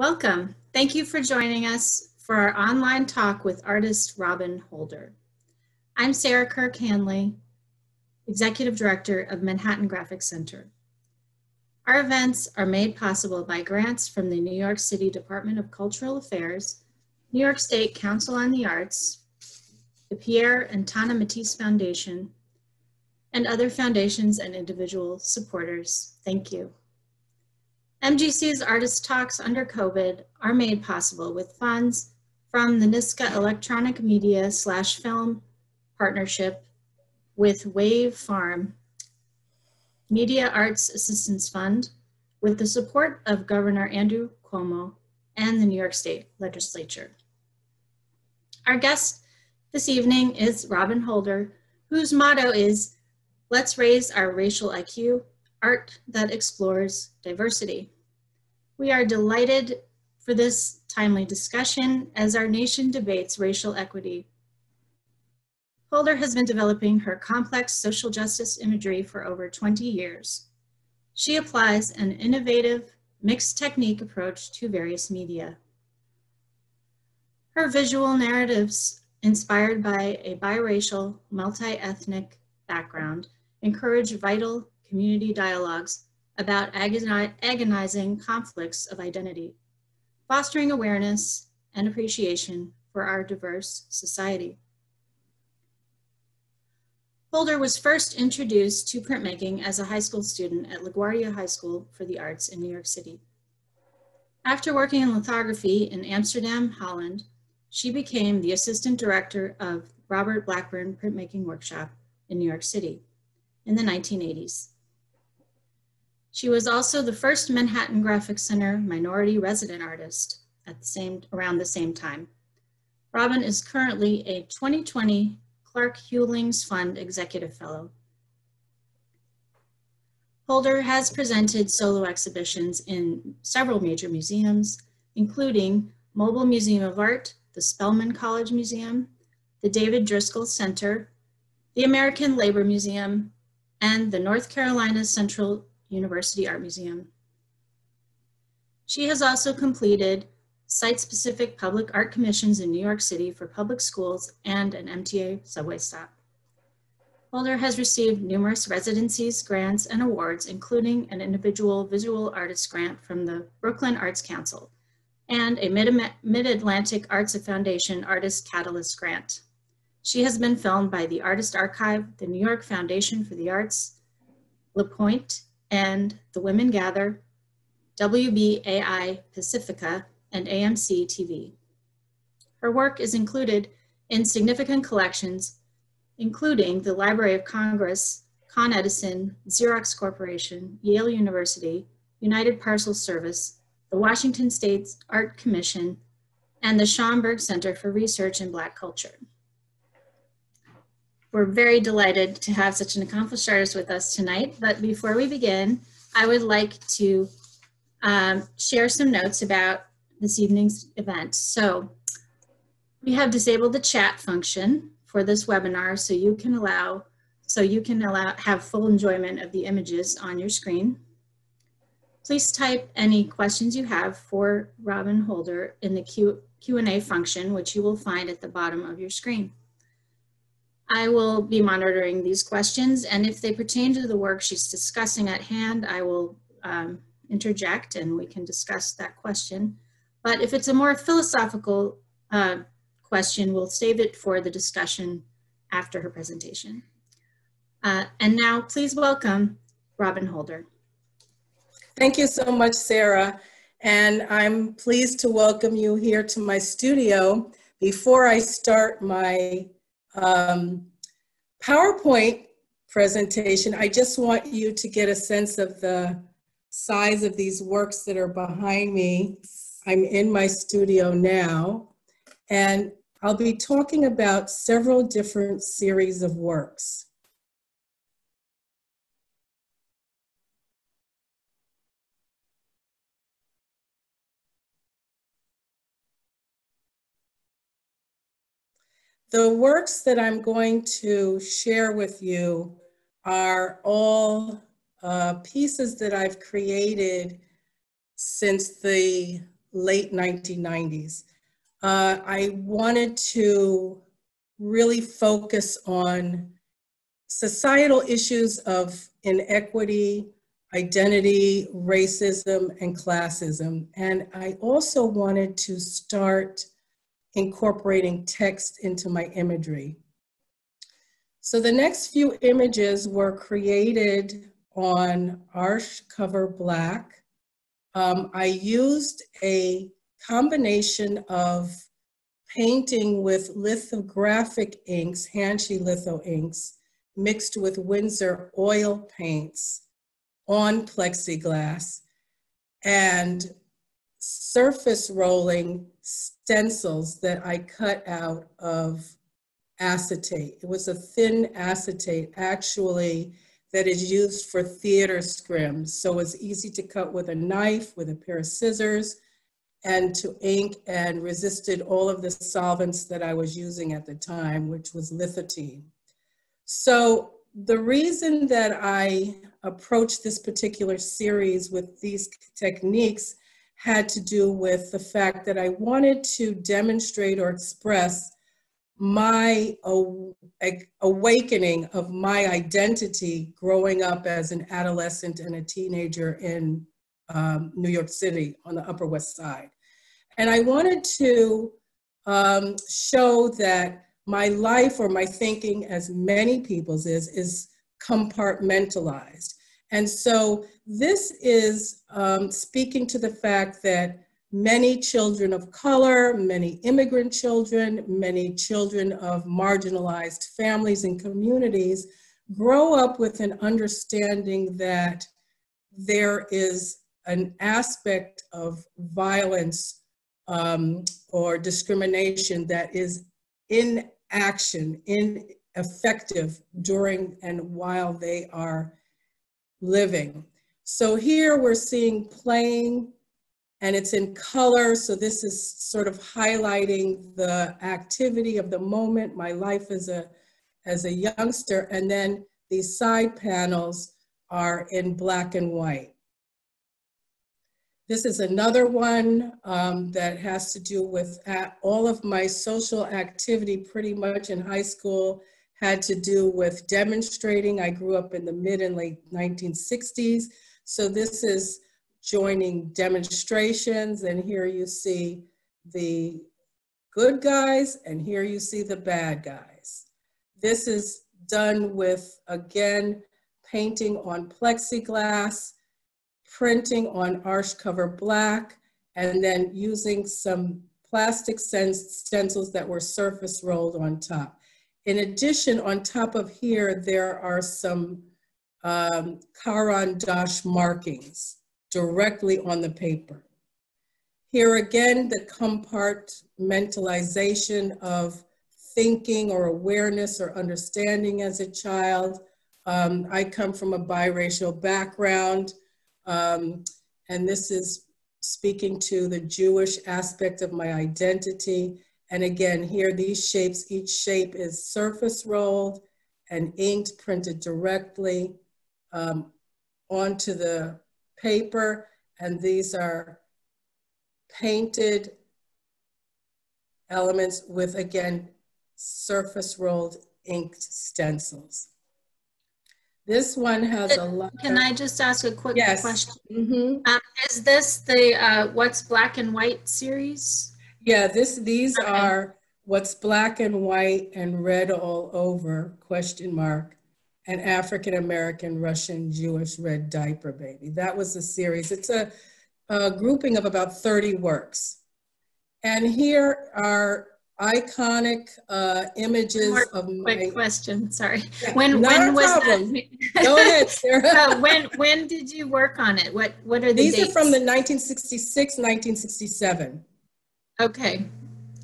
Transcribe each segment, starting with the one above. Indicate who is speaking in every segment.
Speaker 1: Welcome. Thank you for joining us for our online talk with artist Robin Holder. I'm Sarah Kirk Hanley, Executive Director of Manhattan Graphic Center. Our events are made possible by grants from the New York City Department of Cultural Affairs, New York State Council on the Arts, the Pierre and Tana Matisse Foundation, and other foundations and individual supporters. Thank you. MGC's Artist Talks under COVID are made possible with funds from the NYSCA Electronic Media slash Film Partnership with Wave Farm Media Arts Assistance Fund with the support of Governor Andrew Cuomo and the New York State Legislature. Our guest this evening is Robin Holder, whose motto is, let's raise our racial IQ art that explores diversity. We are delighted for this timely discussion as our nation debates racial equity. Holder has been developing her complex social justice imagery for over 20 years. She applies an innovative mixed technique approach to various media. Her visual narratives, inspired by a biracial, multi-ethnic background, encourage vital community dialogues about agonizing conflicts of identity, fostering awareness and appreciation for our diverse society. Holder was first introduced to printmaking as a high school student at LaGuardia High School for the Arts in New York City. After working in lithography in Amsterdam, Holland, she became the assistant director of Robert Blackburn Printmaking Workshop in New York City in the 1980s. She was also the first Manhattan Graphic Center minority resident artist at the same, around the same time. Robin is currently a 2020 Clark Hulings Fund Executive Fellow. Holder has presented solo exhibitions in several major museums, including Mobile Museum of Art, the Spelman College Museum, the David Driskell Center, the American Labor Museum, and the North Carolina Central University Art Museum. She has also completed site-specific public art commissions in New York City for public schools and an MTA subway stop. Holder has received numerous residencies, grants, and awards, including an individual visual artist grant from the Brooklyn Arts Council and a Mid-Atlantic Arts Foundation Artist Catalyst Grant. She has been filmed by the Artist Archive, the New York Foundation for the Arts, La Pointe, and The Women Gather, WBAI Pacifica, and AMC TV. Her work is included in significant collections, including the Library of Congress, Con Edison, Xerox Corporation, Yale University, United Parcel Service, the Washington State Art Commission, and the Schomburg Center for Research in Black Culture. We're very delighted to have such an accomplished artist with us tonight, but before we begin, I would like to um, share some notes about this evening's event. So we have disabled the chat function for this webinar so you can allow so you can allow have full enjoyment of the images on your screen. Please type any questions you have for Robin Holder in the Q, Q&A function, which you will find at the bottom of your screen. I will be monitoring these questions, and if they pertain to the work she's discussing at hand, I will um, interject and we can discuss that question. But if it's a more philosophical uh, question, we'll save it for the discussion after her presentation. Uh, and now please welcome Robin Holder.
Speaker 2: Thank you so much, Sarah. And I'm pleased to welcome you here to my studio. Before I start my um, PowerPoint presentation, I just want you to get a sense of the size of these works that are behind me. I'm in my studio now, and I'll be talking about several different series of works. The works that I'm going to share with you are all uh, pieces that I've created since the late 1990s. Uh, I wanted to really focus on societal issues of inequity, identity, racism, and classism. And I also wanted to start incorporating text into my imagery. So the next few images were created on Arches Cover Black. Um, I used a combination of painting with lithographic inks, Hanchey litho inks, mixed with Winsor oil paints on plexiglass and surface rolling stencils that I cut out of acetate. It was a thin acetate actually that is used for theater scrims. So it's easy to cut with a knife, with a pair of scissors, and to ink and resisted all of the solvents that I was using at the time, which was Lithotine. So the reason that I approached this particular series with these techniques had to do with the fact that I wanted to demonstrate or express my awakening of my identity growing up as an adolescent and a teenager in um, New York City on the Upper West Side. And I wanted to um, show that my life or my thinking, as many people's is, is compartmentalized. And so this is um, speaking to the fact that many children of color, many immigrant children, many children of marginalized families and communities grow up with an understanding that there is an aspect of violence um, or discrimination that is in action, ineffective during and while they are living. So here we're seeing playing and it's in color. So this is sort of highlighting the activity of the moment, my life as a, as a youngster. And then these side panels are in black and white. This is another one um, that has to do with all of my social activity pretty much in high school had to do with demonstrating. I grew up in the mid and late 1960s. So this is joining demonstrations and here you see the good guys and here you see the bad guys. This is done with, again, painting on plexiglass, printing on Arches Cover Black, and then using some plastic stencils that were surface rolled on top. In addition, on top of here, there are some um, Caran d'Ache markings directly on the paper. Here again, the compartmentalization of thinking or awareness or understanding as a child. Um, I come from a biracial background. Um, and this is speaking to the Jewish aspect of my identity. And again, here these shapes, each shape is surface rolled and inked, printed directly um, onto the paper. And these are painted elements with, again, surface rolled inked stencils. This one has a lot.
Speaker 1: Can I just ask a quick
Speaker 2: yes.
Speaker 1: question?
Speaker 2: Mm -hmm.
Speaker 1: um, is this the uh, What's Black and White series?
Speaker 2: Yeah, this these
Speaker 1: okay.
Speaker 2: are What's Black and White and Red All Over, question mark, an African American Russian Jewish Red Diaper Baby. That was the series. It's a, a grouping of about 30 works. And here are iconic uh, images
Speaker 1: More
Speaker 2: of
Speaker 1: quick
Speaker 2: my
Speaker 1: question. Sorry.
Speaker 2: Yeah,
Speaker 1: when when was
Speaker 2: problem.
Speaker 1: that?
Speaker 2: Go ahead,
Speaker 1: uh, when when did you work on it? What what are the
Speaker 2: These
Speaker 1: dates?
Speaker 2: are from the 1966, 1967.
Speaker 1: Okay.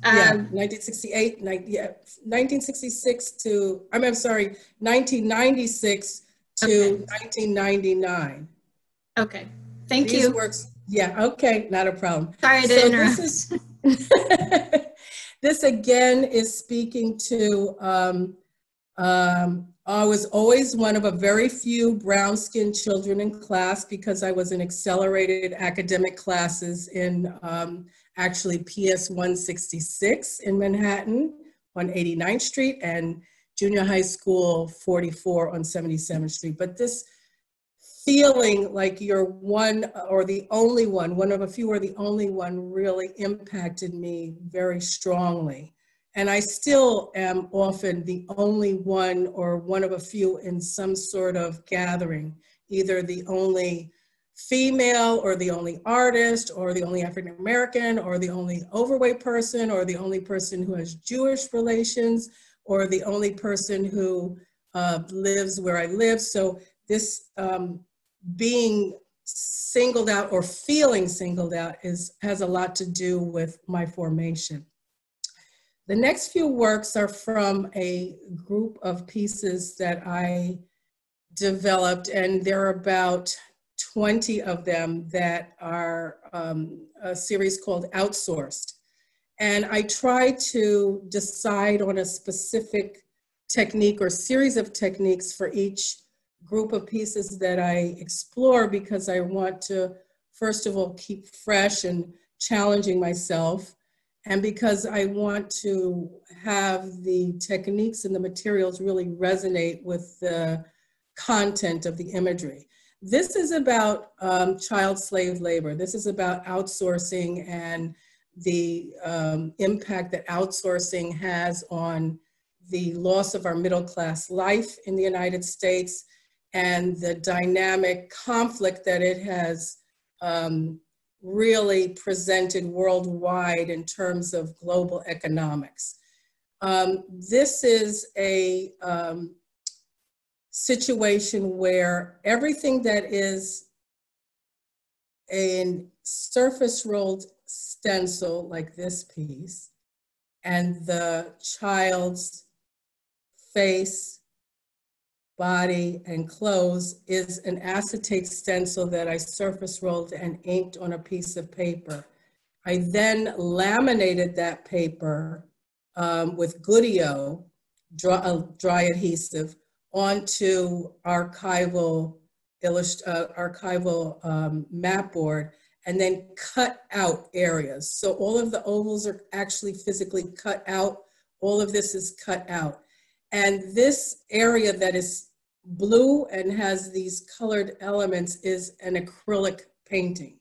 Speaker 2: yeah,
Speaker 1: Um,
Speaker 2: 1968, ni- yeah, 1966 to, I'm, I'm sorry, 1996 to
Speaker 1: Okay.
Speaker 2: 1999.
Speaker 1: okay. Thank
Speaker 2: These
Speaker 1: you.
Speaker 2: works, yeah, okay, not a problem.
Speaker 1: Sorry to
Speaker 2: So
Speaker 1: interrupt.
Speaker 2: this is, this again is speaking to um, um, I was always one of a very few brown-skinned children in class because I was in accelerated academic classes in um, actually PS 166 in Manhattan on 89th Street and junior high school 44 on 77th Street. But this feeling like you're one or the only one, one of a few or the only one really impacted me very strongly. And I still am often the only one or one of a few in some sort of gathering, either the only female or the only artist or the only African American or the only overweight person or the only person who has Jewish relations or the only person who uh, lives where I live. So this um, being singled out or feeling singled out is has a lot to do with my formation. The next few works are from a group of pieces that I developed, and they're about 20 of them that are um, a series called Outsourced. And I try to decide on a specific technique or series of techniques for each group of pieces that I explore because I want to, first of all, keep fresh and challenging myself and because I want to have the techniques and the materials really resonate with the content of the imagery. This is about um, child slave labor. This is about outsourcing and the um, impact that outsourcing has on the loss of our middle class life in the United States and the dynamic conflict that it has um, really presented worldwide in terms of global economics. Um, this is a um, situation where everything that is a surface rolled stencil like this piece and the child's face body, and clothes is an acetate stencil that I surface rolled and inked on a piece of paper. I then laminated that paper um, with Gudy O, dry, uh, dry adhesive, onto archival, illust uh, archival um, map board and then cut out areas. So all of the ovals are actually physically cut out. All of this is cut out. And this area that is blue and has these colored elements is an acrylic painting.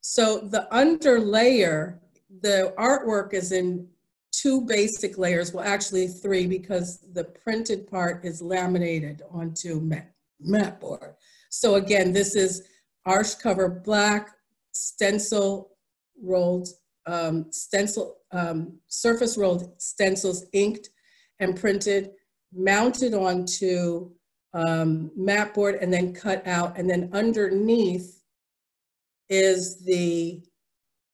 Speaker 2: So the underlayer, the artwork is in two basic layers, well actually three because the printed part is laminated onto mat, mat board. So again, this is arch cover black, stencil rolled, um, stencil, um, surface rolled stencils inked and printed, mounted onto um, mat board and then cut out. And then underneath is the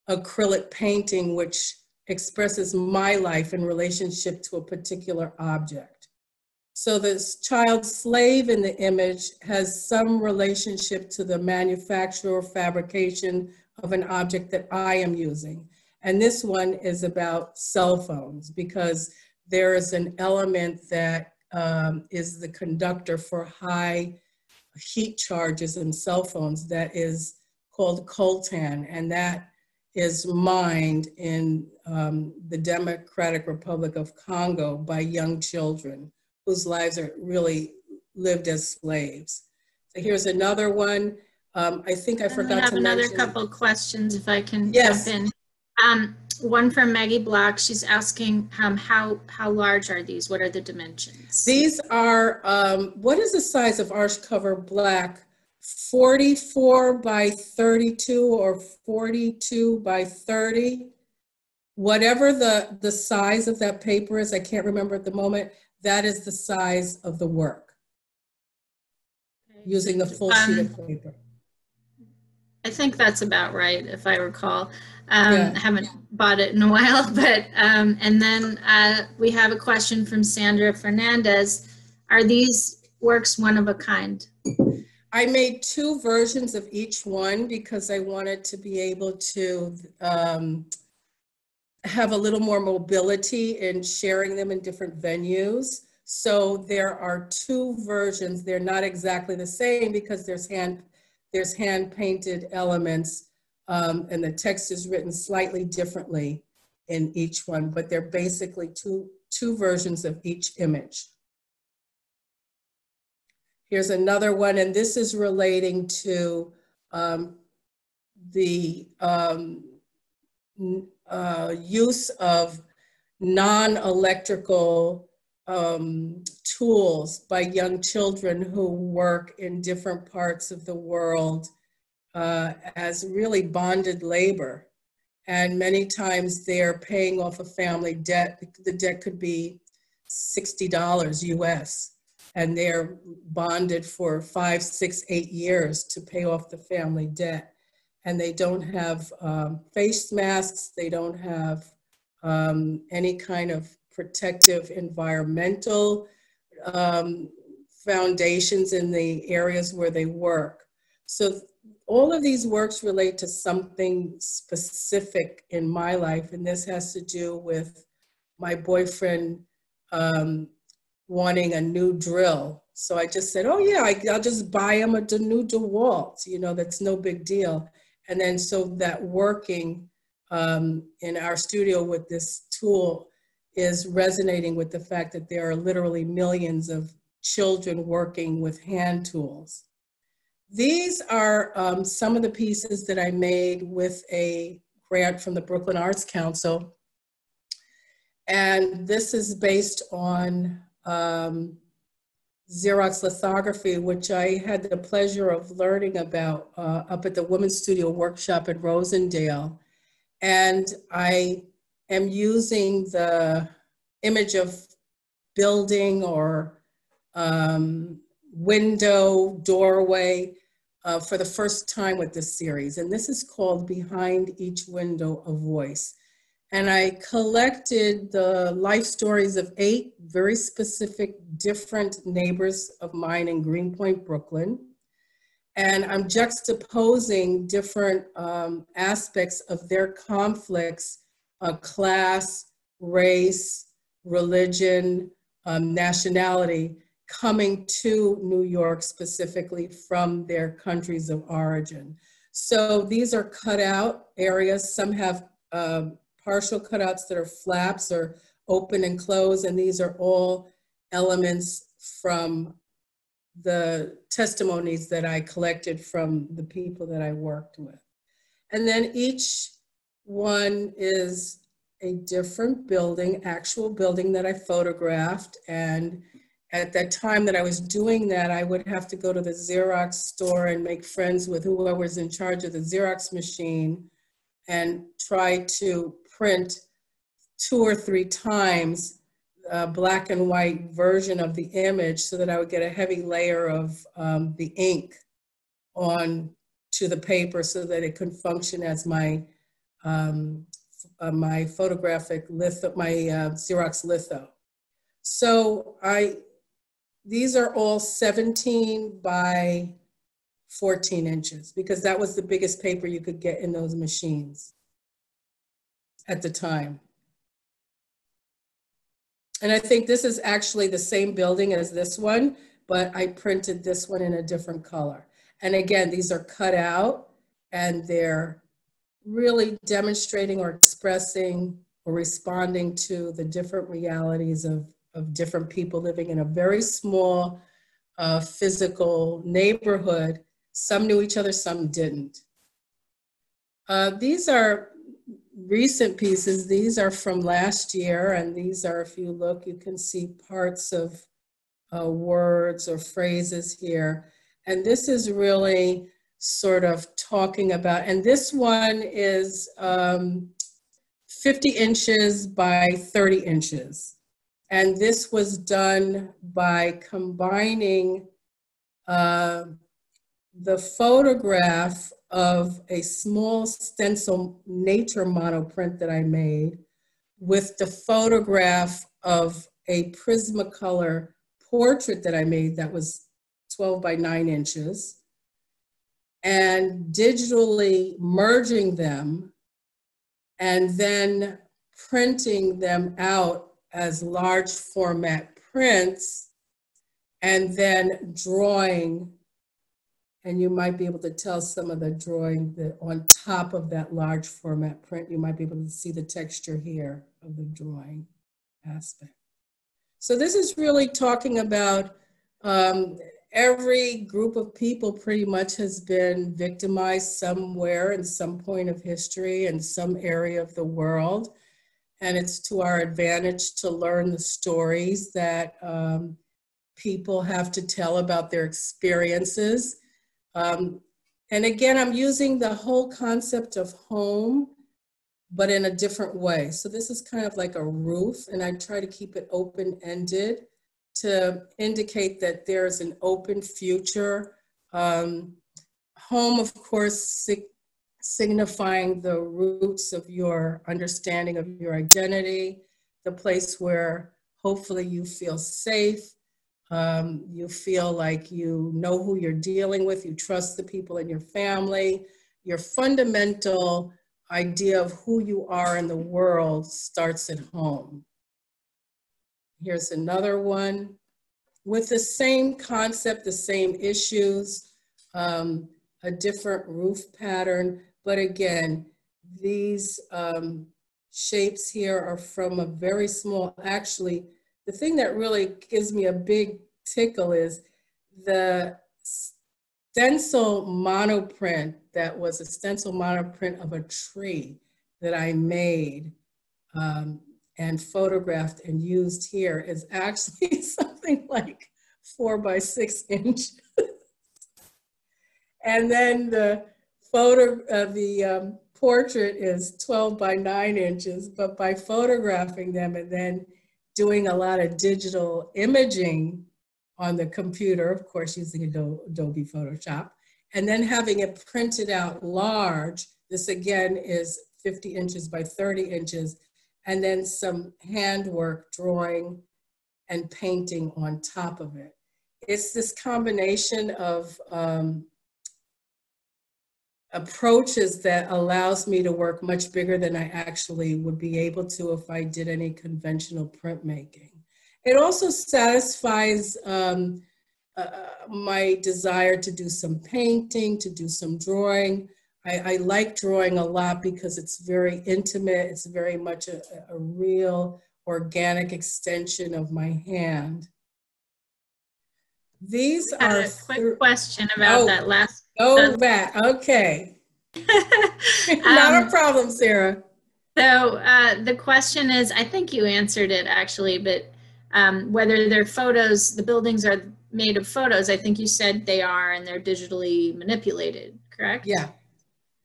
Speaker 2: acrylic painting, which expresses my life in relationship to a particular object. So this child slave in the image has some relationship to the manufacture or fabrication of an object that I am using. And this one is about cell phones because there is an element that um, is the conductor for high heat charges in cell phones that is called coltan, and that is mined in um, the Democratic Republic of Congo by young children whose lives are really lived as slaves. So here's another one. Um, I think I forgot
Speaker 1: I have
Speaker 2: to
Speaker 1: another
Speaker 2: mention.
Speaker 1: couple questions if I can
Speaker 2: Yes.
Speaker 1: jump in. Um, one from Maggie Block. She's asking um, how how large are these? What are the dimensions?
Speaker 2: These are, um, what is the size of arch cover black? 44 by 32 or 42 by 30? Whatever the, the size of that paper is, I can't remember at the moment, that is the size of the work, using the full sheet of paper.
Speaker 1: I think that's about right, if I recall. Um,
Speaker 2: Yeah.
Speaker 1: I haven't bought it in a while, but um, and then uh, we have a question from Sandra Fernandez. Are these works one of a kind?
Speaker 2: I made two versions of each one because I wanted to be able to um, have a little more mobility in sharing them in different venues. So there are two versions. They're not exactly the same because there's hand, there's hand painted elements um, and the text is written slightly differently in each one, but they're basically two, two versions of each image. Here's another one, and this is relating to um, the um, uh, use of non-electrical um, tools by young children who work in different parts of the world uh, as really bonded labor. And many times they're paying off a family debt. The debt could be $60 US, and they're bonded for five, six, eight years to pay off the family debt. And they don't have um, face masks, they don't have um, any kind of protective environmental um, foundations in the areas where they work. So all of these works relate to something specific in my life, and this has to do with my boyfriend um, wanting a new drill. So I just said, oh yeah, I, will just buy him a new DeWalt, you know, that's no big deal. And then so that working um, in our studio with this tool is resonating with the fact that there are literally millions of children working with hand tools. These are um, some of the pieces that I made with a grant from the Brooklyn Arts Council. And this is based on um, Xerox lithography, which I had the pleasure of learning about uh, up at the Women's Studio Workshop in Rosendale. And I am using the image of building or um, window, doorway uh, for the first time with this series. And this is called Behind Each Window a Voice. And I collected the life stories of eight very specific different neighbors of mine in Greenpoint, Brooklyn. And I'm juxtaposing different um, aspects of their conflicts, uh, class, race, religion, um, nationality, coming to New York specifically from their countries of origin. So these are cutout areas. Some have um, partial cutouts that are flaps or open and close, and these are all elements from the testimonies that I collected from the people that I worked with. And then each one is a different building, actual building that I photographed and at that time that I was doing that, I would have to go to the Xerox store and make friends with whoever was in charge of the Xerox machine and try to print two or three times a black and white version of the image so that I would get a heavy layer of um, the ink on to the paper so that it could function as my um, uh, my photographic litho, my uh, Xerox litho. So I these are all 17 by 14 inches because that was the biggest paper you could get in those machines at the time. And I think this is actually the same building as this one, but I printed this one in a different color. And again, these are cut out and they're really demonstrating or expressing or responding to the different realities of of different people living in a very small uh, physical neighborhood. Some knew each other, some didn't. Uh, these are recent pieces. These are from last year, and these are, if you look, you can see parts of uh, words or phrases here. And this is really sort of talking about, and this one is um, 50 inches by 30 inches. And this was done by combining uh, the photograph of a small stencil nature monoprint that I made with the photograph of a Prismacolor portrait that I made that was 12 by 9 inches and digitally merging them and then printing them out as large format prints and then drawing and you might be able to tell some of the drawing that on top of that large format print, you might be able to see the texture here of the drawing aspect. So this is really talking about um, every group of people pretty much has been victimized somewhere in some point of history in some area of the world. And it's to our advantage to learn the stories that um, people have to tell about their experiences um, and again, I'm using the whole concept of home, but in a different way. So this is kind of like a roof, and I try to keep it open-ended to indicate that there's an open future. Um, home, of course, sig signifying the roots of your understanding of your identity, the place where hopefully you feel safe, um, you feel like you know who you're dealing with, you trust the people in your family. Your fundamental idea of who you are in the world starts at home. Here's another one with the same concept, the same issues, um, a different roof pattern. But again, these um, shapes here are from a very small, actually, the thing that really gives me a big tickle is the stencil monoprint that was a stencil monoprint of a tree that I made um, and photographed and used here is actually something like four by six inches. and then the photo, uh, the um, portrait is 12 by nine inches, but by photographing them and then doing a lot of digital imaging on the computer, of course, using Adobe Photoshop, and then having it printed out large. This again is 50 inches by 30 inches, and then some handwork drawing and painting on top of it. It's this combination of um, approaches that allows me to work much bigger than I actually would be able to if I did any conventional printmaking. It also satisfies um, uh, my desire to do some painting, to do some drawing. I, I, like drawing a lot because it's very intimate. It's very much a, a real organic extension of my hand. These are
Speaker 1: a quick question about oh, that last
Speaker 2: Go back. Okay. Not um, a problem, Sarah.
Speaker 1: So uh, the question is, I think you answered it actually, but um, whether they're photos, the buildings are made of photos. I think you said they are, and they're digitally manipulated. Correct?
Speaker 2: Yeah.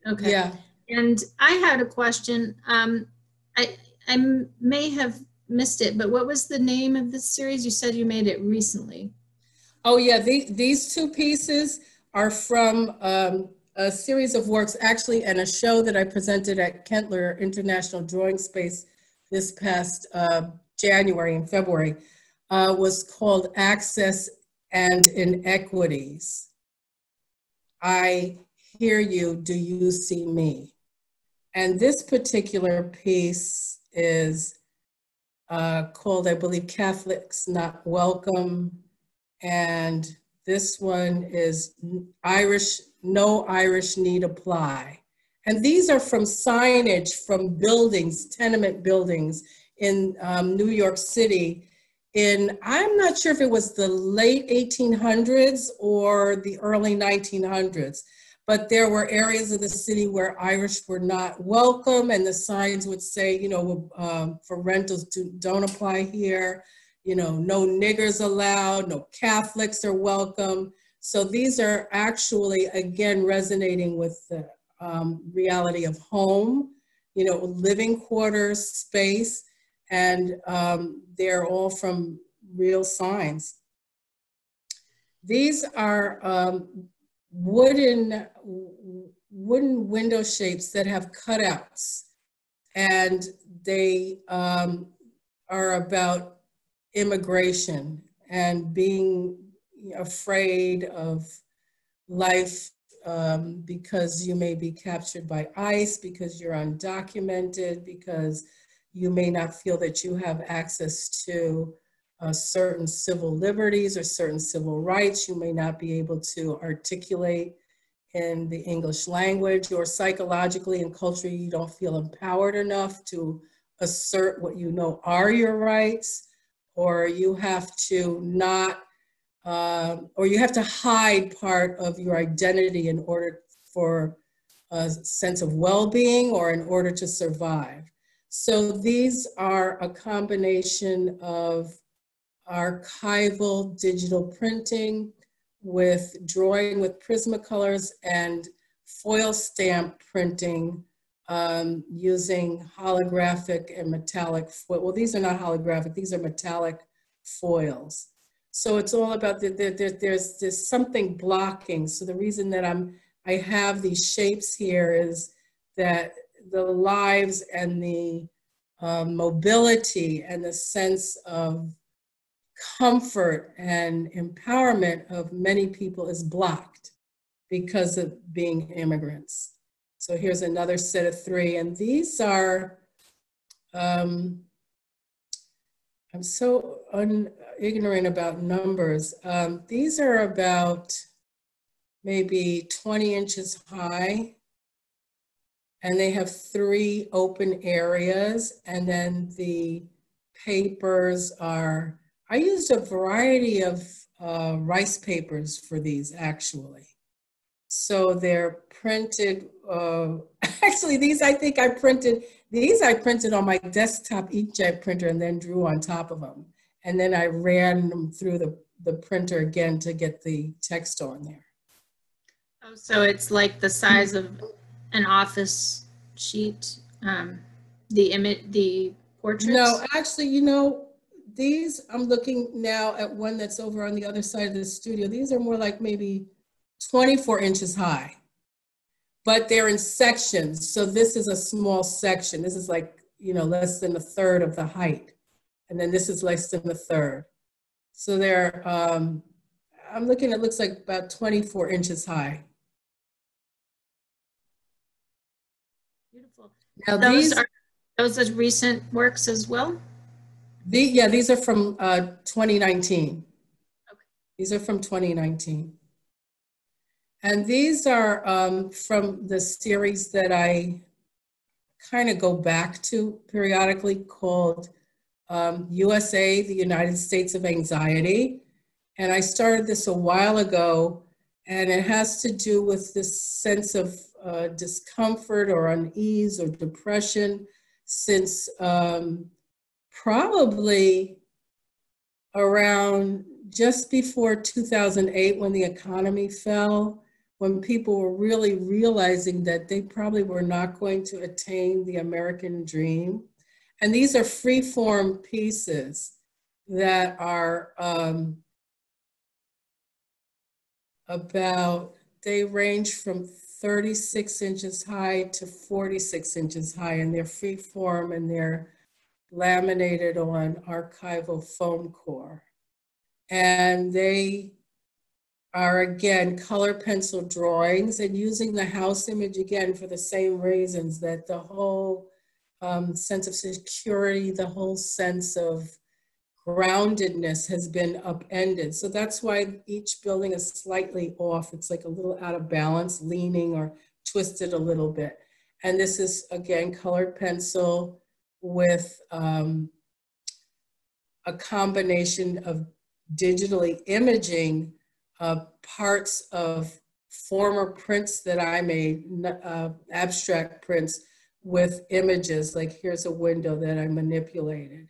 Speaker 1: Okay. Yeah. And I had a question. Um, I I may have missed it, but what was the name of this series? You said you made it recently.
Speaker 2: Oh yeah, the, these two pieces are from um, a series of works, actually, and a show that I presented at Kentler International Drawing Space this past uh, January and February, uh, was called Access and Inequities. I hear you, do you see me? And this particular piece is uh, called, I believe, Catholics Not Welcome. And this one is Irish, no Irish need apply. And these are from signage from buildings, tenement buildings in um, New York City in, I'm not sure if it was the late 1800s or the early 1900s, but there were areas of the city where Irish were not welcome and the signs would say, you know, um, for rentals do, don't apply here you know, no niggers allowed, no Catholics are welcome. So these are actually, again, resonating with the um, reality of home, you know, living quarters, space, and um, they're all from real signs. These are um, wooden, wooden window shapes that have cutouts and they um, are about immigration and being afraid of life um, because you may be captured by ICE, because you're undocumented, because you may not feel that you have access to uh, certain civil liberties or certain civil rights. You may not be able to articulate in the English language or psychologically and culturally you don't feel empowered enough to assert what you know are your rights or you have to not uh, or you have to hide part of your identity in order for a sense of well-being or in order to survive. So these are a combination of archival digital printing with drawing with Prismacolors and foil stamp printing um, using holographic and metallic foil. Well, these are not holographic, these are metallic foils. So it's all about, the, the, the, there's, there's something blocking. So the reason that I'm, I have these shapes here is that the lives and the um, mobility and the sense of comfort and empowerment of many people is blocked because of being immigrants. So here's another set of three, and these are, um, I'm so ignorant about numbers. Um, these are about maybe 20 inches high, and they have three open areas, and then the papers are I used a variety of uh, rice papers for these actually. So they're printed, uh, actually these I think I printed, these I printed on my desktop inkjet printer and then drew on top of them. And then I ran them through the, the printer again to get the text on there.
Speaker 1: Oh, so it's like the size of an office sheet, um, the image, the portraits?
Speaker 2: No, actually, you know, these, I'm looking now at one that's over on the other side of the studio. These are more like maybe 24 inches high, but they're in sections. So this is a small section. This is like, you know, less than a third of the height. And then this is less than a third. So they're, um, I'm looking, it looks like about 24 inches high.
Speaker 1: Beautiful. Now those these, are those are recent works as well?
Speaker 2: The, yeah, these are from uh, 2019. Okay. These are from 2019. And these are um, from the series that I kind of go back to periodically called um, USA, the United States of Anxiety. And I started this a while ago, and it has to do with this sense of uh, discomfort or unease or depression since um, probably around just before 2008 when the economy fell, when people were really realizing that they probably were not going to attain the American dream. And these are free form pieces that are um, about, they range from 36 inches high to 46 inches high, and they're free form and they're laminated on archival foam core. And they are again color pencil drawings and using the house image again for the same reasons that the whole um, sense of security, the whole sense of groundedness has been upended. So that's why each building is slightly off. It's like a little out of balance, leaning or twisted a little bit. And this is again colored pencil with um, a combination of digitally imaging uh, parts of former prints that I made, uh, abstract prints with images, like here's a window that I manipulated,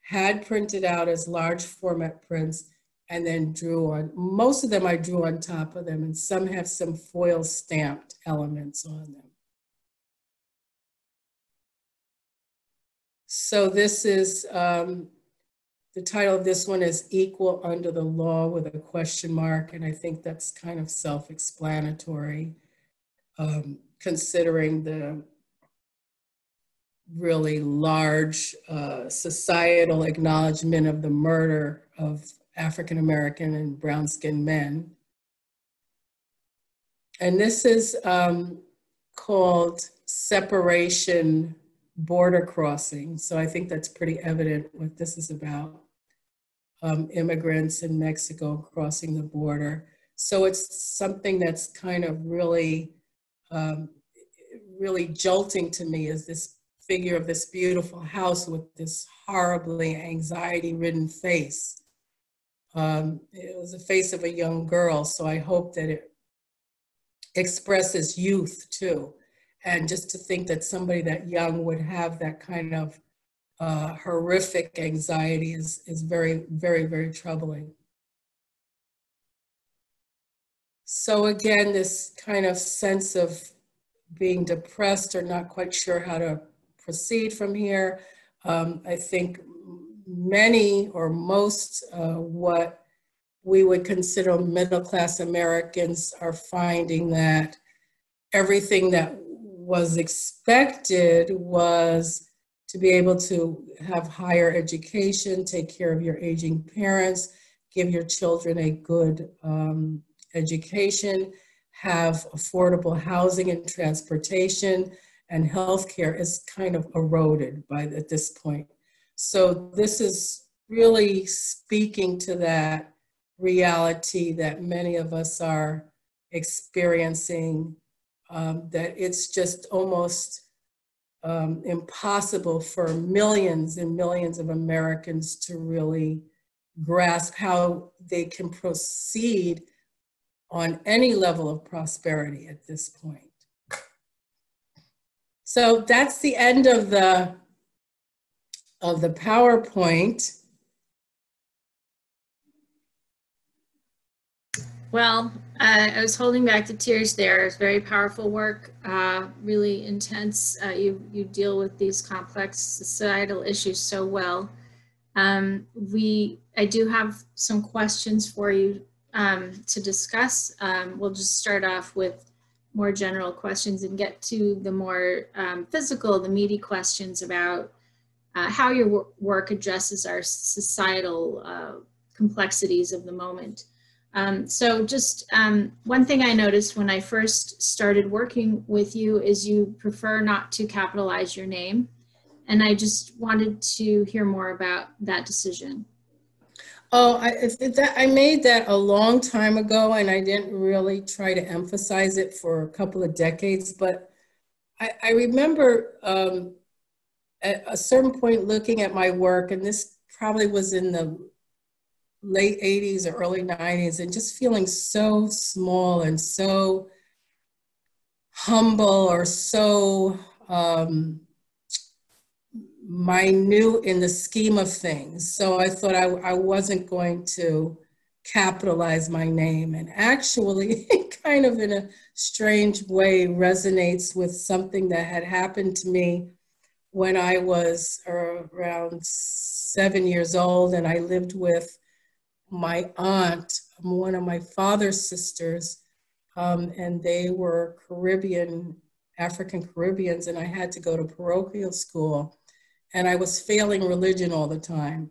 Speaker 2: had printed out as large format prints and then drew on, most of them I drew on top of them and some have some foil stamped elements on them. So this is, um, the title of this one is Equal Under the Law with a question mark, and I think that's kind of self-explanatory, um, considering the really large uh, societal acknowledgement of the murder of African American and brown skinned men. And this is um, called Separation border crossing. So I think that's pretty evident what this is about. Um, immigrants in Mexico crossing the border. So it's something that's kind of really, um, really jolting to me is this figure of this beautiful house with this horribly anxiety ridden face. Um, it was the face of a young girl, so I hope that it expresses youth too. And just to think that somebody that young would have that kind of uh, horrific anxiety is, is very, very, very troubling. So again, this kind of sense of being depressed or not quite sure how to proceed from here. Um, I think many or most uh, what we would consider middle class Americans are finding that everything that was expected was to be able to have higher education, take care of your aging parents, give your children a good um, education, have affordable housing and transportation, and healthcare is kind of eroded by at this point. So this is really speaking to that reality that many of us are experiencing, um, that it's just almost um, impossible for millions and millions of Americans to really grasp how they can proceed on any level of prosperity at this point. So that's the end of the of the PowerPoint.
Speaker 1: Well, uh, I was holding back the tears there. It's very powerful work, uh, really intense. Uh, you, you deal with these complex societal issues so well. Um, we, I do have some questions for you um, to discuss. Um, we'll just start off with more general questions and get to the more um, physical, the meaty questions about uh, how your work addresses our societal uh, complexities of the moment. Um, so just um, one thing I noticed when I first started working with you is you prefer not to capitalize your name. And I just wanted to hear more about that decision.
Speaker 2: Oh, I, that, I made that a long time ago and I didn't really try to emphasize it for a couple of decades. But I, I remember um, at a certain point looking at my work, and this probably was in the late 80s or early 90s and just feeling so small and so humble or so um, minute in the scheme of things. So I thought I, I wasn't going to capitalize my name. And actually, kind of in a strange way resonates with something that had happened to me when I was around seven years old and I lived with my aunt, one of my father's sisters, um, and they were Caribbean, African Caribbeans, and I had to go to parochial school. And I was failing religion all the time.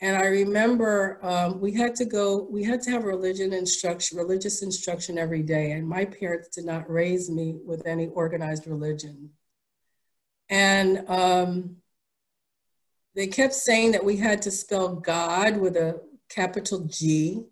Speaker 2: And I remember um, we had to go, we had to have religion instruction, religious instruction every day. And my parents did not raise me with any organized religion. And um, they kept saying that we had to spell God with a capital G.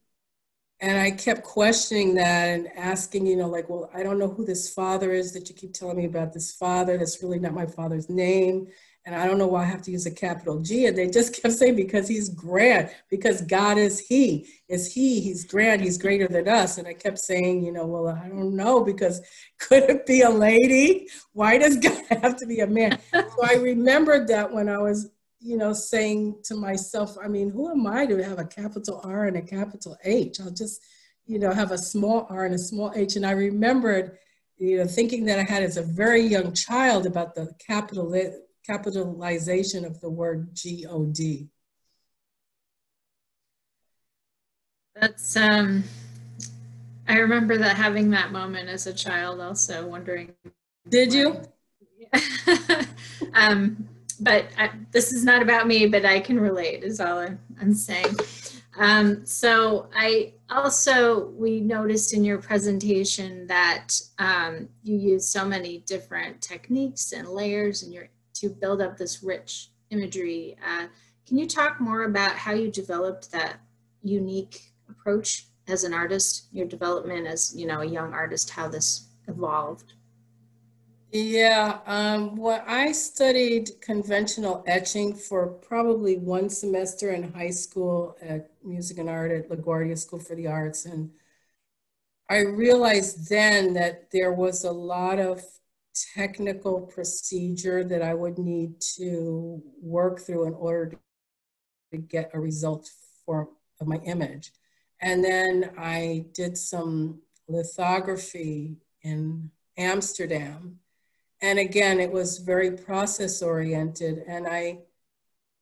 Speaker 2: And I kept questioning that and asking, you know, like, well, I don't know who this father is that you keep telling me about this father. That's really not my father's name. And I don't know why I have to use a capital G. And they just kept saying, because he's grand, because God is He, is He, He's grand, He's greater than us. And I kept saying, you know, well, I don't know, because could it be a lady? Why does God have to be a man? so I remembered that when I was you know, saying to myself, I mean, who am I to have a capital R and a capital H? I'll just, you know, have a small R and a small H. And I remembered, you know, thinking that I had as a very young child about the capital capitalization of the word G-O-D.
Speaker 1: That's, um, I remember that having that moment as a child also wondering.
Speaker 2: Did you?
Speaker 1: um, but I, this is not about me, but I can relate is all I'm, I'm saying. Um, so I also, we noticed in your presentation that um, you use so many different techniques and layers and your to build up this rich imagery. Uh, Can you talk more about how you developed that unique approach as an artist, your development as, you know, a young artist, how this evolved?
Speaker 2: Yeah, um, well, I studied conventional etching for probably one semester in high school at Music and Art at LaGuardia School for the Arts. And I realized then that there was a lot of technical procedure that I would need to work through in order to get a result for of my image. And then I did some lithography in Amsterdam and again, it was very process oriented. And I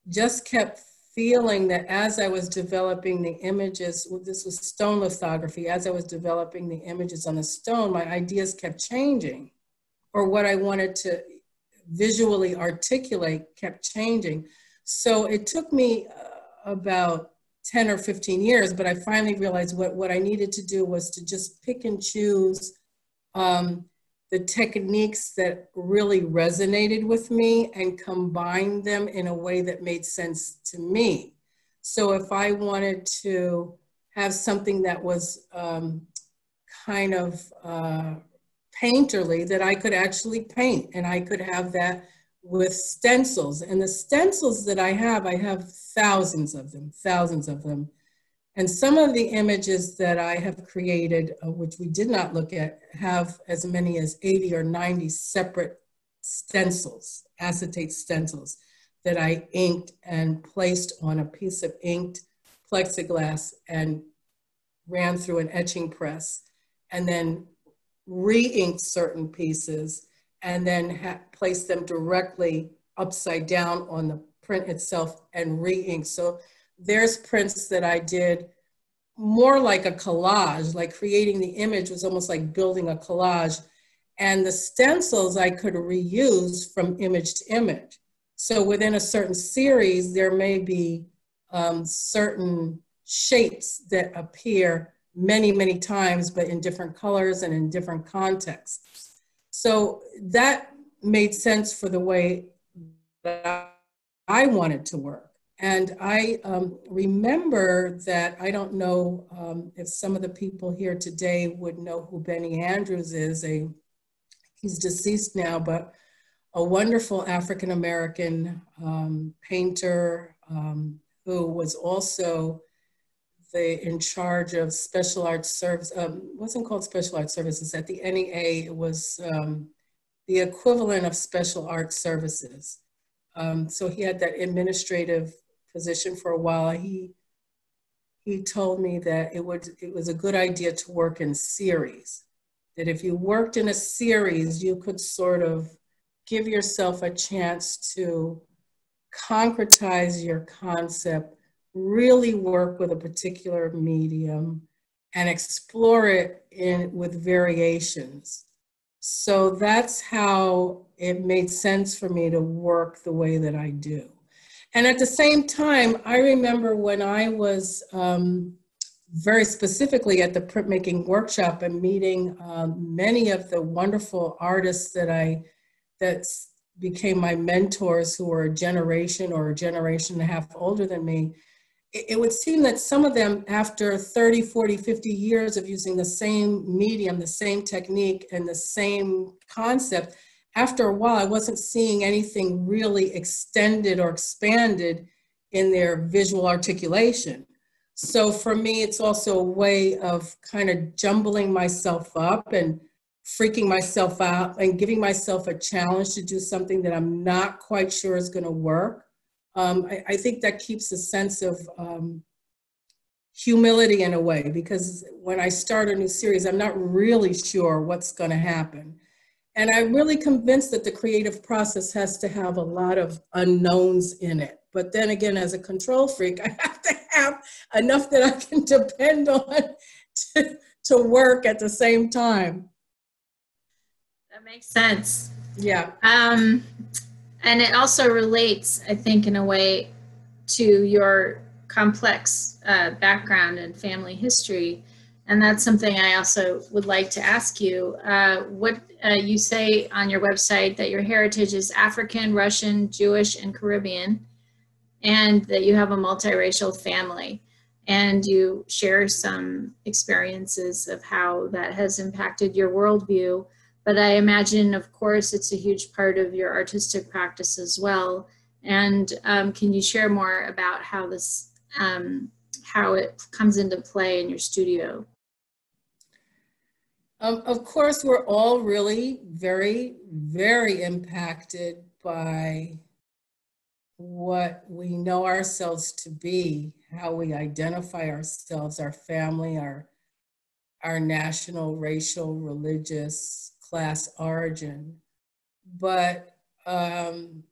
Speaker 2: just kept feeling that as I was developing the images, this was stone lithography, as I was developing the images on the stone, my ideas kept changing, or what I wanted to visually articulate kept changing. So it took me uh, about 10 or 15 years, but I finally realized what, what I needed to do was to just pick and choose um, the techniques that really resonated with me and combine them in a way that made sense to me. So if I wanted to have something that was um, kind of uh, painterly, that I could actually paint and I could have that with stencils. And the stencils that I have, I have thousands of them, thousands of them. And some of the images that I have created, uh, which we did not look at, have as many as 80 or 90 separate stencils, acetate stencils, that I inked and placed on a piece of inked plexiglass and ran through an etching press, and then re-inked certain pieces, and then placed them directly upside down on the print itself and re-inked. So there's prints that I did more like a collage, like creating the image was almost like building a collage. And the stencils I could reuse from image to image. So within a certain series, there may be um, certain shapes that appear many, many times, but in different colors and in different contexts. So that made sense for the way that I wanted to work. And I um, remember that, I don't know um, if some of the people here today would know who Benny Andrews is. A, he's deceased now, but a wonderful African American um, painter um, who was also the in charge of special arts service. Um, wasn't called special arts services at the NEA. It was um, the equivalent of special arts services. Um, so he had that administrative position for a while, he he told me that it would it was a good idea to work in series. That if you worked in a series, you could sort of give yourself a chance to concretize your concept, really work with a particular medium, and explore it in with variations. So that's how it made sense for me to work the way that I do. And at the same time, I remember when I was um, very specifically at the printmaking workshop and meeting um, many of the wonderful artists that I that became my mentors who were a generation or a generation and a half older than me it, it would seem that some of them after 30 40 50 years of using the same medium the same technique and the same concept after a while, I wasn't seeing anything really extended or expanded in their visual articulation. So for me, it's also a way of kind of jumbling myself up and freaking myself out and giving myself a challenge to do something that I'm not quite sure is going to work. Um, I, I, think that keeps a sense of um, humility in a way because when I start a new series, I'm not really sure what's going to happen. And I'm really convinced that the creative process has to have a lot of unknowns in it. But then again, as a control freak, I have to have enough that I can depend on to, to work at the same time.
Speaker 1: That makes sense.
Speaker 2: Yeah.
Speaker 1: Um, and it also relates, I think, in a way to your complex uh, background and family history and that's something I also would like to ask you. Uh, what uh, you say on your website that your heritage is African, Russian, Jewish, and Caribbean. and that you have a multiracial family and you share some experiences of how that has impacted your worldview. But I imagine, of course, it's a huge part of your artistic practice as well. And um, can you share more about how this, um, how it comes into play in your studio?
Speaker 2: Um, of course, we're all really very, very impacted by what we know ourselves to be, how we identify ourselves, our family, our, our national, racial, religious, class origin. But um,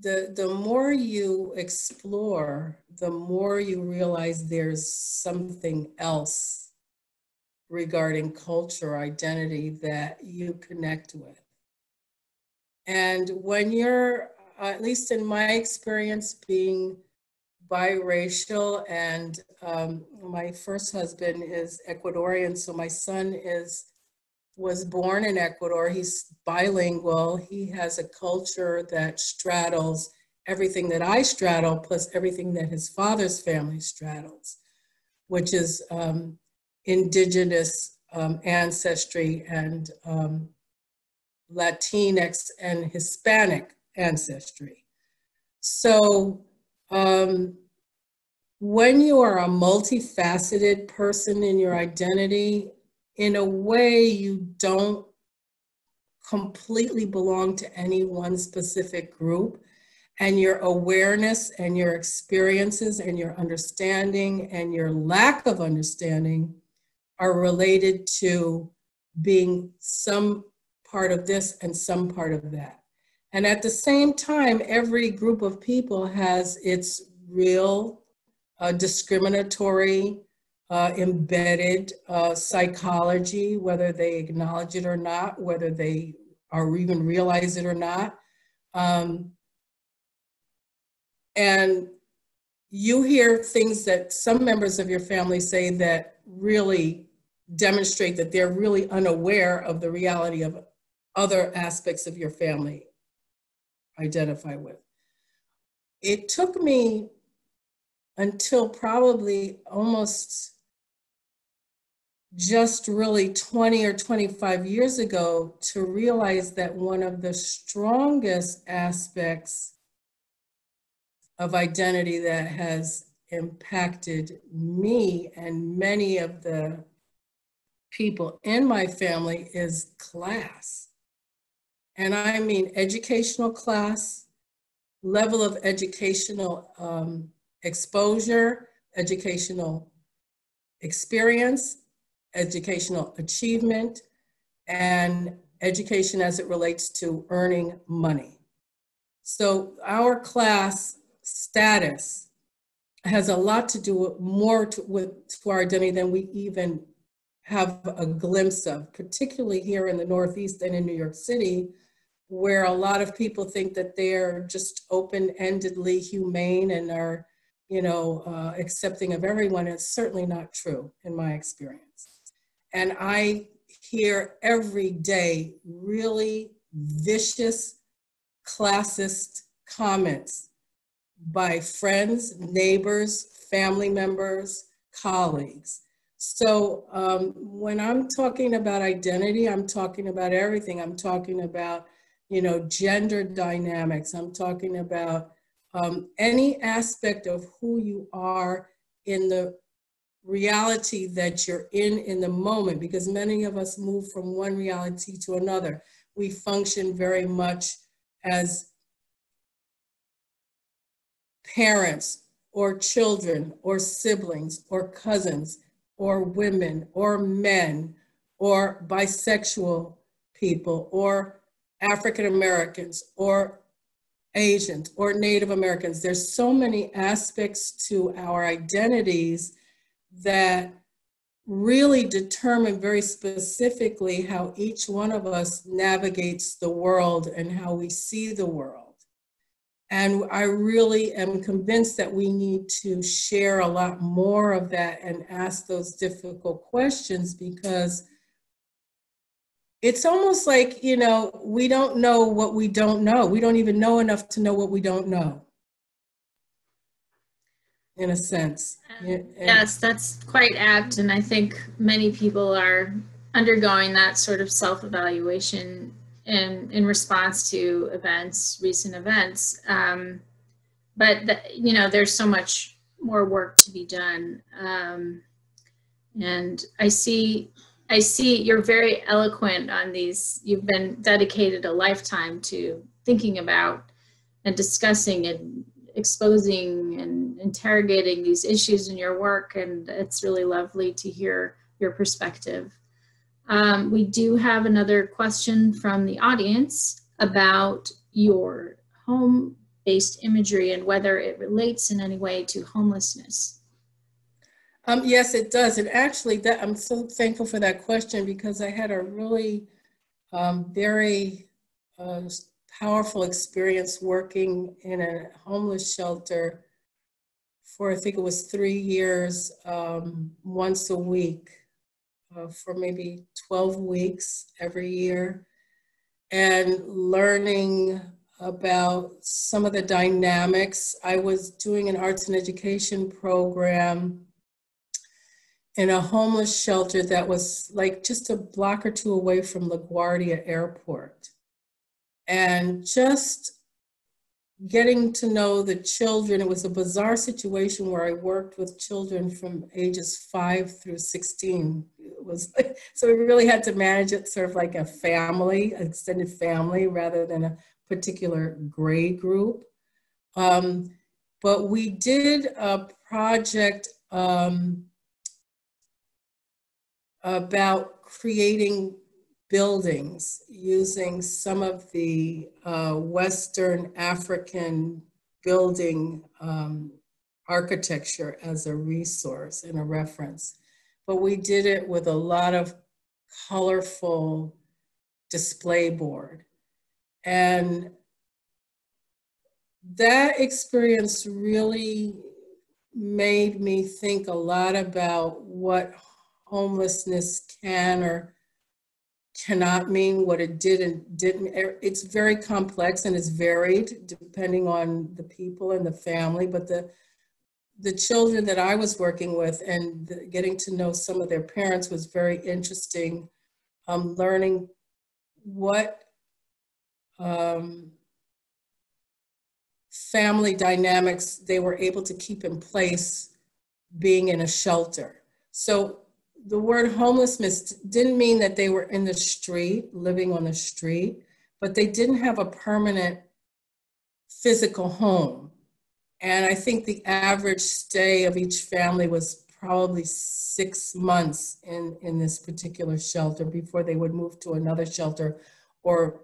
Speaker 2: the, the more you explore, the more you realize there's something else regarding culture, identity that you connect with. And when you're uh, at least in my experience, being biracial, and um, my first husband is Ecuadorian, so my son is was born in Ecuador. He's bilingual. He has a culture that straddles everything that I straddle, plus everything that his father's family straddles, which is um, indigenous um, ancestry and um, Latinx and Hispanic ancestry. So um, when you are a multifaceted person in your identity, in a way you don't completely belong to any one specific group and your awareness and your experiences and your understanding and your lack of understanding are related to being some part of this and some part of that. And at the same time, every group of people has its real uh, discriminatory, uh, embedded uh, psychology, whether they acknowledge it or not, whether they or even realize it or not. Um, and you hear things that some members of your family say that really demonstrate that they're really unaware of the reality of other aspects of your family identify with. It took me until probably almost just really 20 or 25 years ago to realize that one of the strongest aspects of identity that has impacted me and many of the people in my family is class and I mean educational class, level of educational um, exposure, educational experience, educational achievement, and education as it relates to earning money. So our class status has a lot to do with more to, with to our identity than we even have a glimpse of, particularly here in the Northeast and in New York City, where a lot of people think that they're just open-endedly humane and are, you know, uh, accepting of everyone. It's certainly not true in my experience. And I hear every day really vicious, classist comments by friends, neighbors, family members, colleagues. So um, when I'm talking about identity, I'm talking about everything. I'm talking about you know, gender dynamics. I'm talking about um, any aspect of who you are in the reality that you're in in the moment, because many of us move from one reality to another. We function very much as parents or children or siblings or cousins or women or men or bisexual people or African Americans or Asians or Native Americans. There's so many aspects to our identities that really determine very specifically how each one of us navigates the world and how we see the world. And I really am convinced that we need to share a lot more of that and ask those difficult questions because it's almost like, you know, we don't know what we don't know. We don't even know enough to know what we don't know. in a sense.
Speaker 1: Uh, and yes, that's quite apt. And I think many people are undergoing that sort of self evaluation in, in response to events, recent events. Um, but, the, you know, there's so much more work to be done. Um, and I see I see you're very eloquent on these. You've been dedicated a lifetime to thinking about and discussing and exposing and interrogating these issues in your work, and it's really lovely to hear your perspective. Um, we do have another question from the audience about your home-based imagery and whether it relates in any way to homelessness.
Speaker 2: Um, yes, it does. And actually, that I'm so thankful for that question because I had a really um, very uh, powerful experience working in a homeless shelter for I think it was three years, um, once a week, uh, for maybe 12 weeks every year, and learning about some of the dynamics. I was doing an arts and education program in a homeless shelter that was like just a block or two away from LaGuardia Airport. And just getting to know the children, it was a bizarre situation where I worked with children from ages five through 16. It was so we really had to manage it sort of like a family, extended family, rather than a particular grade group. Um, but we did a project um, about creating buildings using some of the uh, Western African building um, architecture as a resource and a reference. But we did it with a lot of colorful display board. And that experience really made me think a lot about what homelessness can or cannot mean what it did and didn't. It's very complex and it's varied depending on the people and the family, but the the children that I was working with and the, getting to know some of their parents was very interesting. Um, learning what um, family dynamics they were able to keep in place being in a shelter. So the word homelessness didn't mean that they were in the street, living on the street, but they didn't have a permanent physical home. And I think the average stay of each family was probably six months in, in this particular shelter before they would move to another shelter or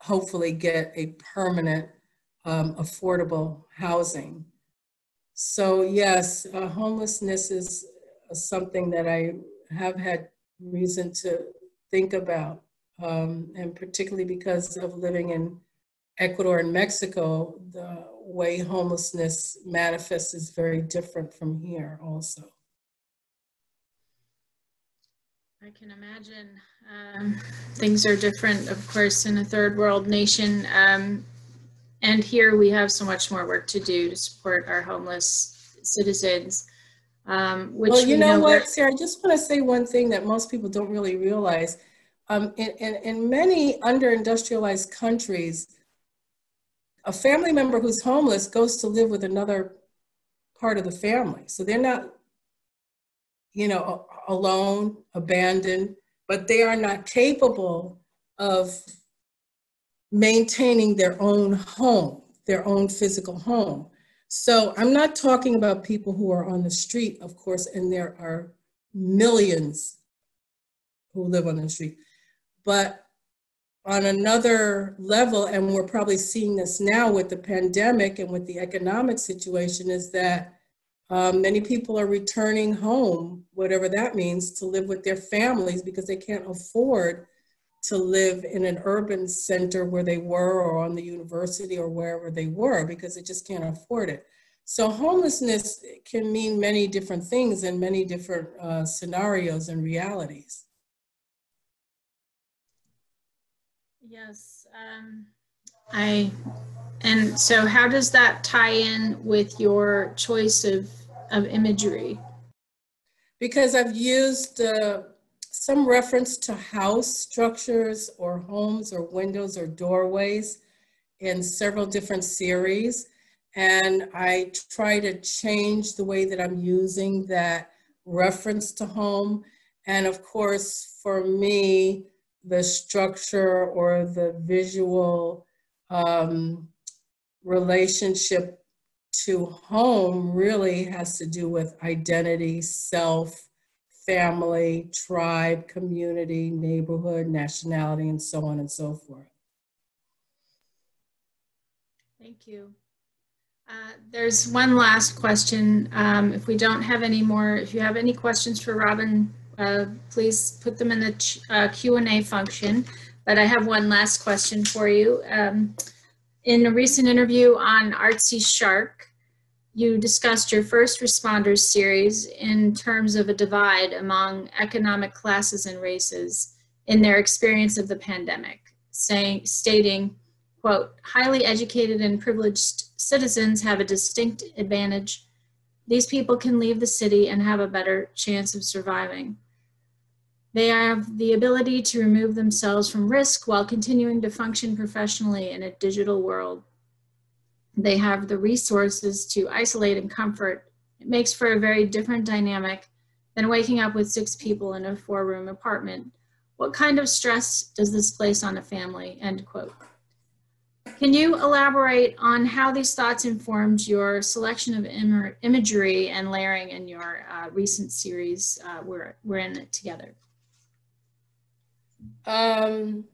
Speaker 2: hopefully get a permanent um, affordable housing. So yes, uh, homelessness is something that I have had reason to think about, um, and particularly because of living in Ecuador and Mexico, the way homelessness manifests is very different from here also.
Speaker 1: I can imagine um, things are different, of course, in a third world nation. Um, and here we have so much more work to do to support our homeless citizens. Um, which
Speaker 2: well, you know, know what, Sarah, I just want to say one thing that most people don't really realize. Um, in, in, in many under-industrialized countries, a family member who's homeless goes to live with another part of the family. So they're not, you know, alone, abandoned, but they are not capable of maintaining their own home, their own physical home. So I'm not talking about people who are on the street, of course, and there are millions who live on the street. But on another level, and we're probably seeing this now with the pandemic and with the economic situation, is that um, many people are returning home, whatever that means, to live with their families because they can't afford to live in an urban center where they were or on the university or wherever they were because they just can't afford it. So homelessness can mean many different things in many different uh, scenarios and realities.
Speaker 1: Yes, um, I And so how does that tie in with your choice of, of imagery?
Speaker 2: Because I've used uh, some reference to house structures or homes or windows or doorways in several different series. And I try to change the way that I'm using that reference to home. And of course, for me, the structure or the visual um, relationship to home really has to do with identity, self, family, tribe, community, neighborhood, nationality, and so on and so forth.
Speaker 1: Thank you. Uh, there's one last question. Um, if we don't have any more, if you have any questions for Robin, uh, please put them in the uh, Q&A function. But I have one last question for you. Um, in a recent interview on Artsy Shark, you discussed your first responders series in terms of a divide among economic classes and races in their experience of the pandemic, saying, stating, quote, highly educated and privileged citizens have a distinct advantage. These people can leave the city and have a better chance of surviving. They have the ability to remove themselves from risk while continuing to function professionally in a digital world. They have the resources to isolate and comfort. It makes for a very different dynamic than waking up with six people in a four room apartment. What kind of stress does this place on a family? End quote. Can you elaborate on how these thoughts informed your selection of Im imagery and layering in your uh, recent series, uh, we're, we're in it together?
Speaker 2: Um,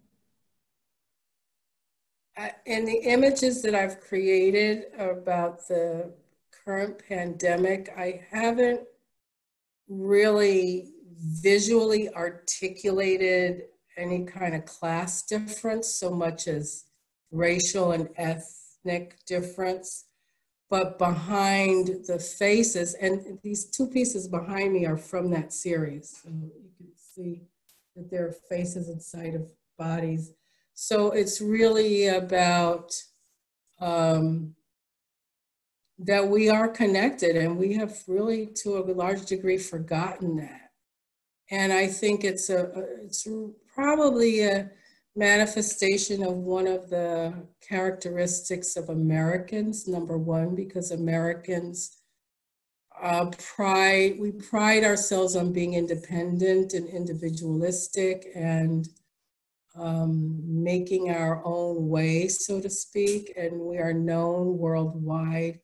Speaker 2: In the images that I've created about the current pandemic, I haven't really visually articulated any kind of class difference so much as racial and ethnic difference. But behind the faces, and these two pieces behind me are from that series. So you can see that there are faces inside of bodies. So it's really about um, that we are connected and we have really to a large degree forgotten that. And I think it's a, it's probably a manifestation of one of the characteristics of Americans, number one, because Americans uh, pride, we pride ourselves on being independent and individualistic and um, making our own way, so to speak. And we are known worldwide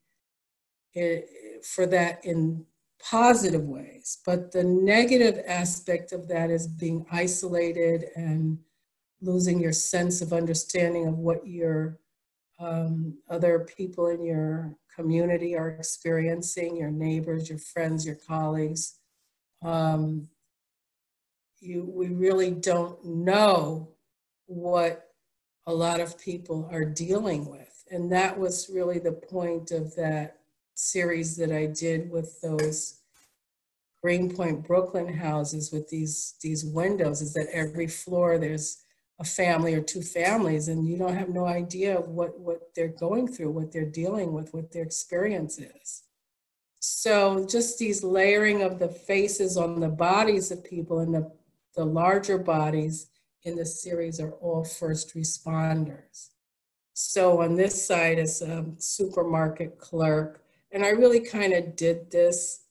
Speaker 2: eh, for that in positive ways. But the negative aspect of that is being isolated and losing your sense of understanding of what your um, other people in your community are experiencing, your neighbors, your friends, your colleagues. Um, you, we really don't know what a lot of people are dealing with. And that was really the point of that series that I did with those Greenpoint Brooklyn houses with these, these windows is that every floor there's a family or two families and you don't have no idea of what, what they're going through, what they're dealing with, what their experience is. So just these layering of the faces on the bodies of people and the, the larger bodies in the series are all first responders. So on this side is a supermarket clerk. And I really kind of did this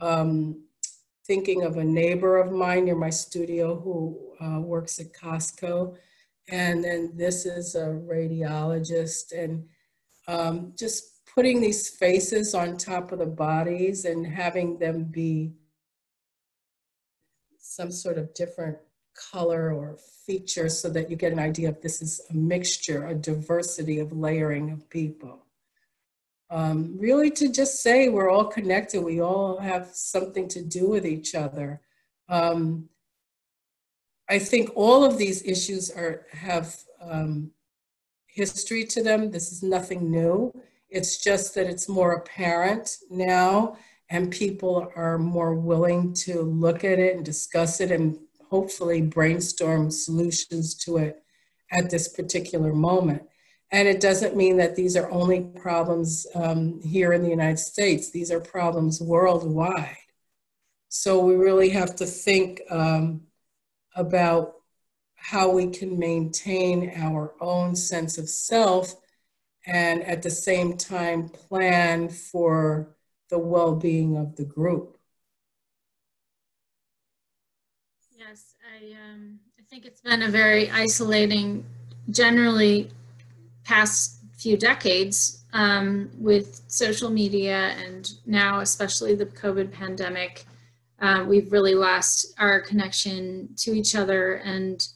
Speaker 2: um, thinking of a neighbor of mine near my studio who uh, works at Costco. And then this is a radiologist and um, just putting these faces on top of the bodies and having them be some sort of different color or feature so that you get an idea of this is a mixture, a diversity of layering of people um, really to just say we're all connected. We all have something to do with each other. Um, I think all of these issues are have um, history to them. This is nothing new. It's just that it's more apparent now, and people are more willing to look at it and discuss it, and hopefully brainstorm solutions to it at this particular moment. And it doesn't mean that these are only problems um, here in the United States. These are problems worldwide. So we really have to think um, about how we can maintain our own sense of self and at the same time plan for the well-being of the group.
Speaker 1: Yes, I, um, I think it's been a very isolating, generally past few decades um, with social media and now especially the COVID pandemic. Uh, we've really lost our connection to each other and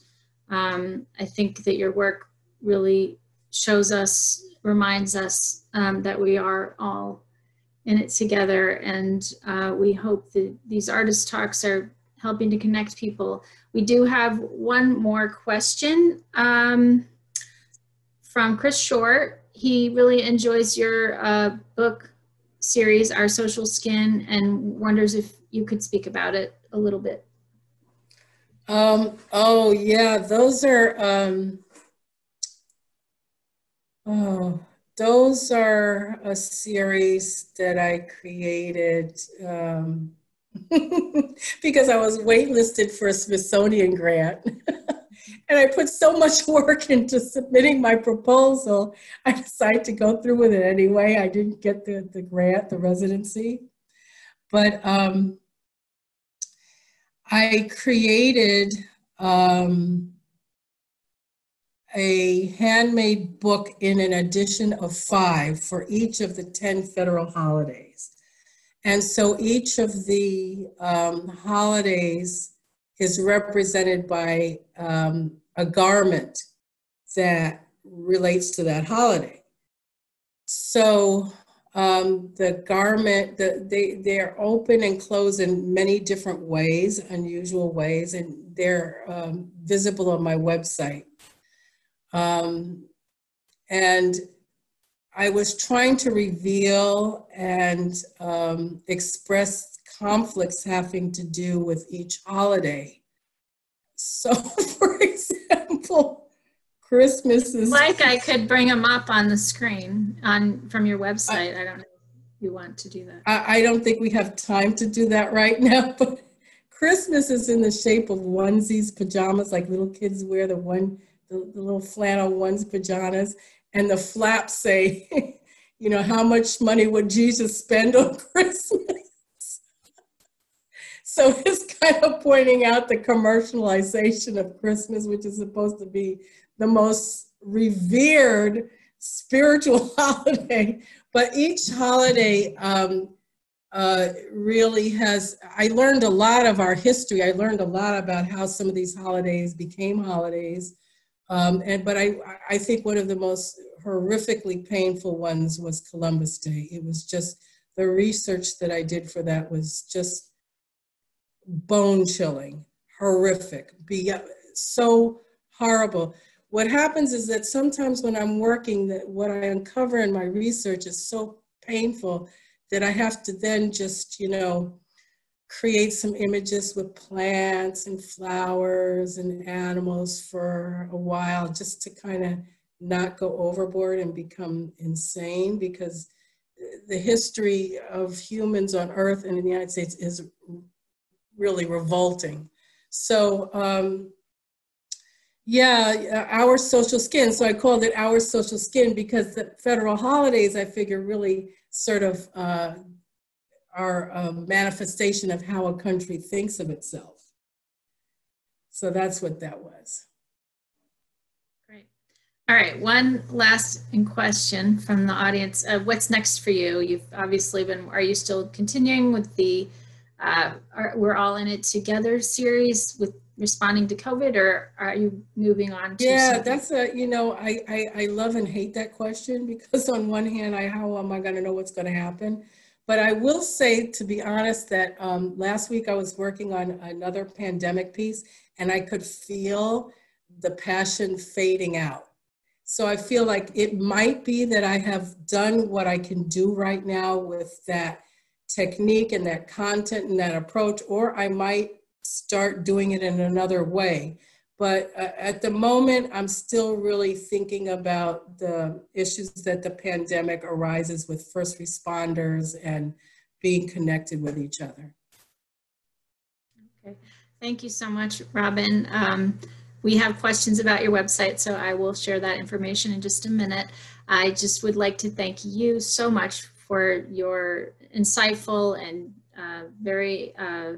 Speaker 1: um, I think that your work really shows us, reminds us um, that we are all in it together. And uh, we hope that these artist talks are helping to connect people. We do have one more question um, from Chris Short. He really enjoys your uh, book series, Our Social Skin, and wonders if you could speak about it a little bit.
Speaker 2: Um, oh yeah, those are, um, oh, those are a series that I created um, because I was waitlisted for a Smithsonian grant. and I put so much work into submitting my proposal, I decided to go through with it anyway. I didn't get the, the grant, the residency. But um, I created um, a handmade book in an edition of five for each of the 10 federal holidays. And so each of the um, holidays is represented by um, a garment that relates to that holiday. So um, the garment, the, they, they're open and close in many different ways, unusual ways, and they're um, visible on my website. Um, and I was trying to reveal and um, express conflicts having to do with each holiday. So, for example, Christmas is
Speaker 1: like I could bring them up on the screen on from your website. I, I don't know if you want to do that.
Speaker 2: I, I, don't think we have time to do that right now, but Christmas is in the shape of onesies, pajamas, like little kids wear the one, the, the little flannel ones pajamas, and the flaps say, you know, how much money would Jesus spend on Christmas? so it's kind of pointing out the commercialization of Christmas, which is supposed to be the most revered spiritual holiday, but each holiday um, uh, really has, I learned a lot of our history. I learned a lot about how some of these holidays became holidays. Um, and, but I, I think one of the most horrifically painful ones was Columbus Day. It was just, the research that I did for that was just bone chilling, horrific, so horrible what happens is that sometimes when I'm working, that what I uncover in my research is so painful that I have to then just, you know, create some images with plants and flowers and animals for a while just to kind of not go overboard and become insane because the history of humans on earth and in the United States is really revolting. So um, yeah, our social skin. So I called it our social skin because the federal holidays, I figure, really sort of uh, are a manifestation of how a country thinks of itself. So that's what that was.
Speaker 1: Great. All right, one last in question from the audience. Uh, what's next for you? You've obviously been, are you still continuing with the uh, are, We're All in It Together series with responding to COVID or are you moving on to
Speaker 2: Yeah, something? that's a, you know, I, I, I love and hate that question because on one hand, I, how am I going to know what's going to happen? But I will say, to be honest, that um, last week I was working on another pandemic piece and I could feel the passion fading out. So I feel like it might be that I have done what I can do right now with that technique and that content and that approach, or I might start doing it in another way. But uh, at the moment, I'm still really thinking about the issues that the pandemic arises with first responders and being connected with each other.
Speaker 1: Okay, thank you so much, Robin. Um, we have questions about your website, so I will share that information in just a minute. I just would like to thank you so much for your insightful and uh, very uh,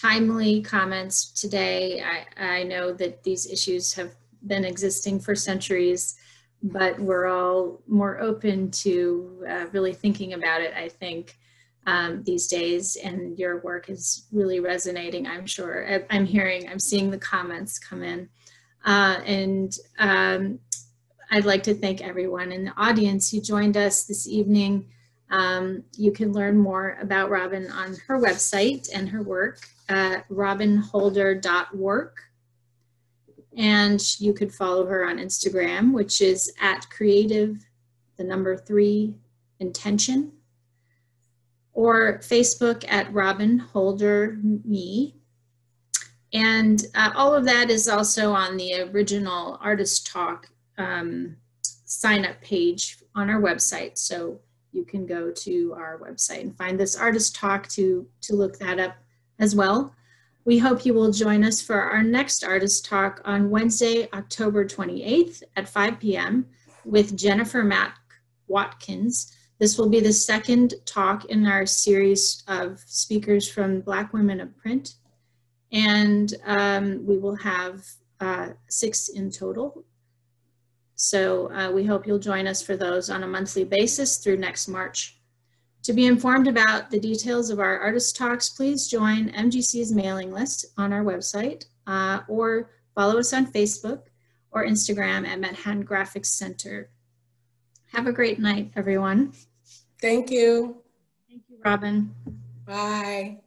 Speaker 1: timely comments today. I, I know that these issues have been existing for centuries, but we're all more open to uh, really thinking about it, I think, um, these days. And your work is really resonating, I'm sure. I, I'm hearing, I'm seeing the comments come in. Uh, and um, I'd like to thank everyone in the audience who joined us this evening. Um, you can learn more about Robin on her website and her work at robinholder.work. And you could follow her on Instagram, which is at creative, the number three, intention, or Facebook at Robin Holder Me. And uh, all of that is also on the original Artist Talk um, sign up page on our website. So you can go to our website and find this Artist Talk to, to look that up as well. We hope you will join us for our next artist talk on Wednesday, October 28th at 5 p.m. with Jennifer Mack Watkins. This will be the second talk in our series of speakers from Black Women of Print. And um, we will have uh, six in total. So uh, we hope you'll join us for those on a monthly basis through next March. To be informed about the details of our artist talks, please join MGC's mailing list on our website uh, or follow us on Facebook or Instagram at Manhattan Graphics Center. Have a great night, everyone.
Speaker 2: Thank you.
Speaker 1: Thank you, Robin.
Speaker 2: Bye.